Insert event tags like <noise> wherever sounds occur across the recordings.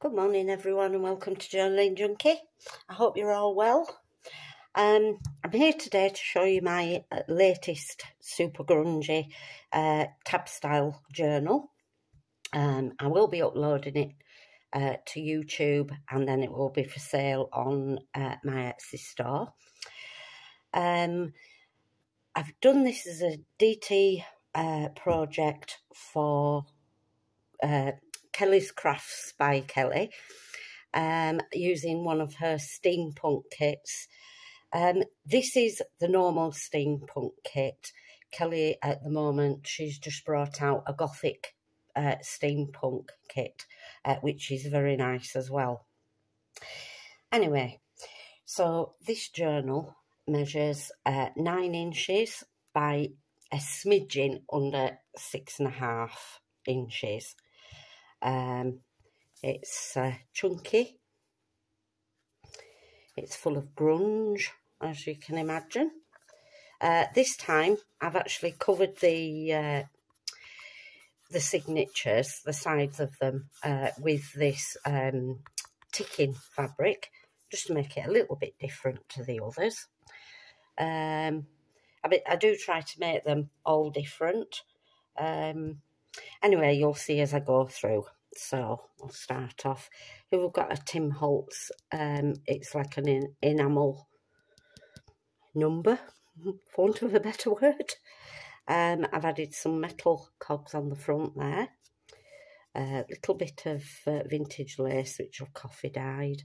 Good morning, everyone, and welcome to Journaling Junky. I hope you're all well. Um, I'm here today to show you my uh, latest super grungy uh, tab style journal. Um, I will be uploading it uh, to YouTube and then it will be for sale on uh, my Etsy store. Um, I've done this as a DT uh, project for uh, Kelly's Crafts by Kelly, um, using one of her steampunk kits. Um, this is the normal steampunk kit. Kelly, at the moment, she's just brought out a gothic uh, steampunk kit, uh, which is very nice as well. Anyway, so this journal measures uh, nine inches by a smidgen under six and a half inches. Um, it's uh, chunky. It's full of grunge, as you can imagine. Uh, this time, I've actually covered the uh, the signatures, the sides of them, uh, with this um, ticking fabric, just to make it a little bit different to the others. Um, I, I do try to make them all different. Um, Anyway, you'll see as I go through. So I'll start off. Here we've got a Tim Holtz. Um, it's like an enamel number, <laughs> for want of a better word. Um, I've added some metal cogs on the front there. A little bit of uh, vintage lace, which I've coffee dyed.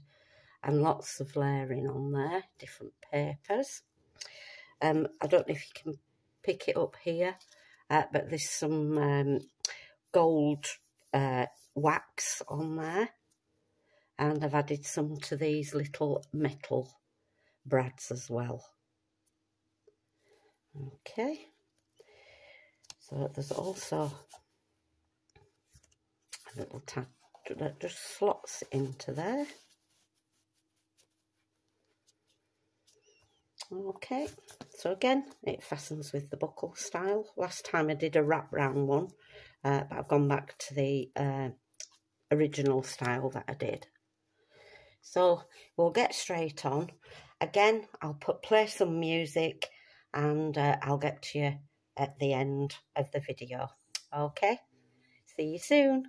And lots of layering on there, different papers. Um, I don't know if you can pick it up here, uh, but there's some um, gold uh, wax on there. And I've added some to these little metal brads as well. Okay. So there's also a little tag that just slots into there. Okay, so again, it fastens with the buckle style. Last time I did a wrap round one, uh, but I've gone back to the uh, original style that I did. So we'll get straight on. Again, I'll put play some music and uh, I'll get to you at the end of the video. Okay, see you soon.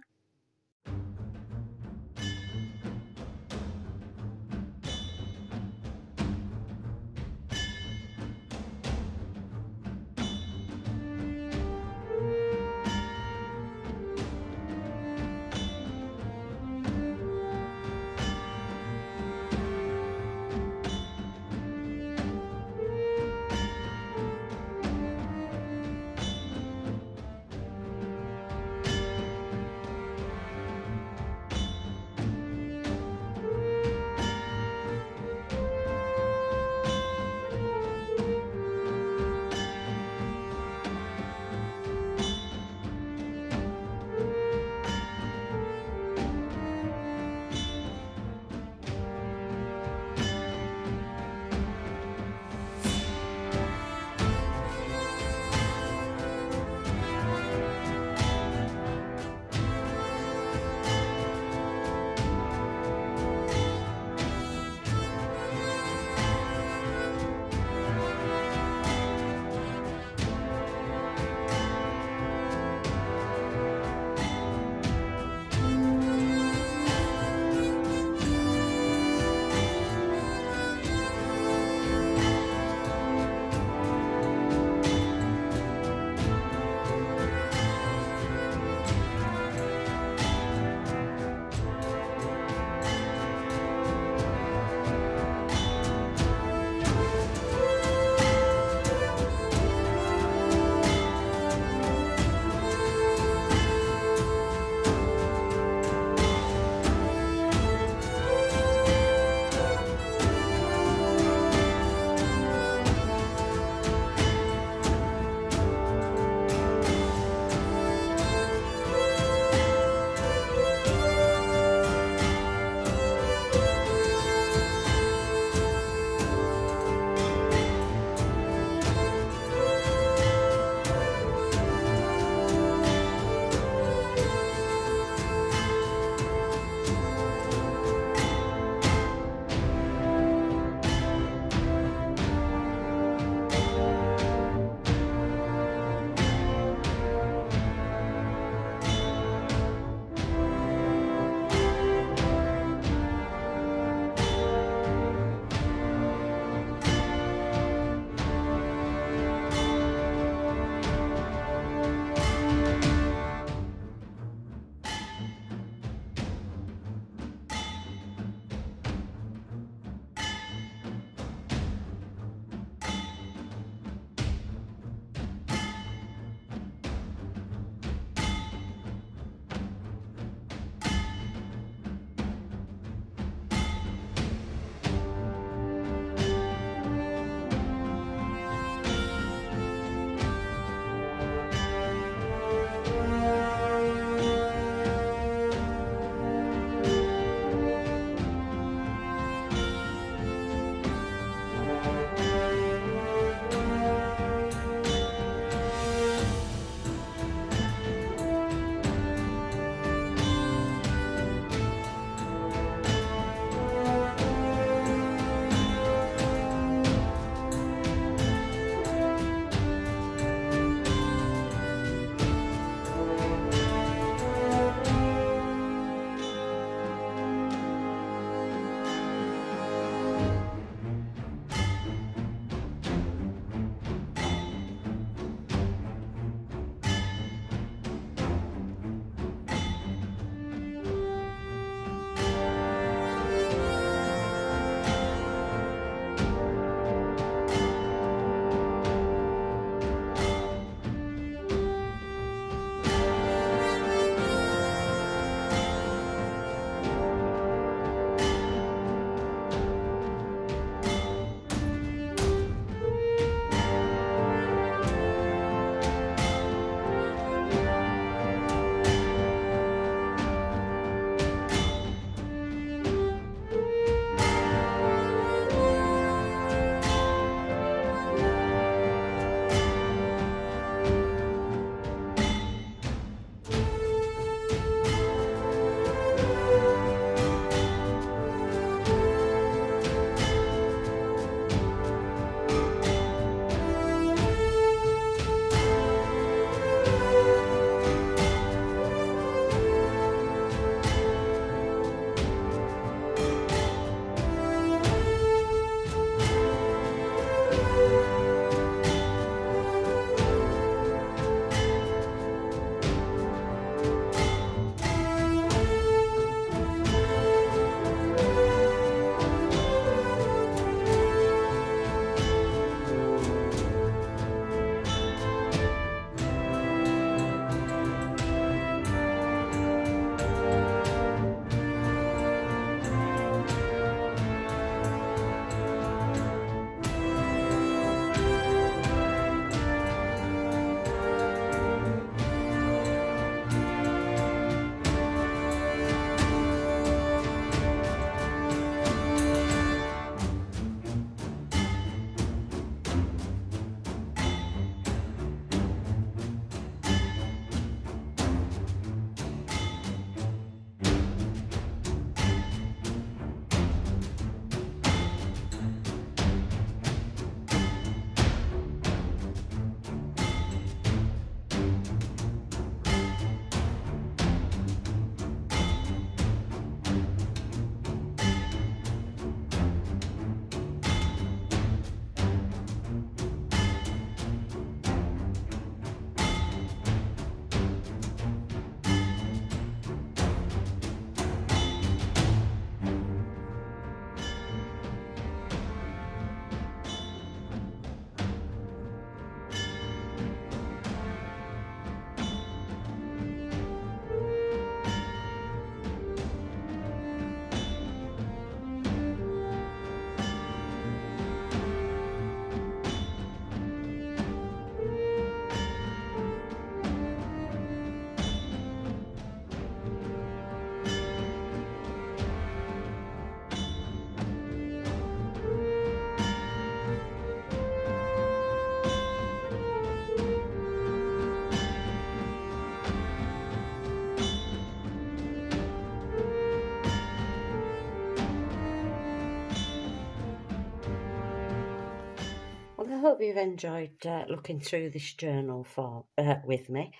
Hope you've enjoyed uh, looking through this journal for uh, with me.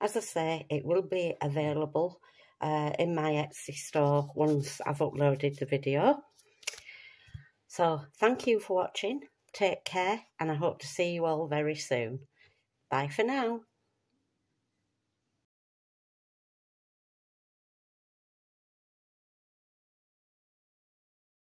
As I say, it will be available uh, in my Etsy store once I've uploaded the video. So thank you for watching. Take care and I hope to see you all very soon. Bye for now.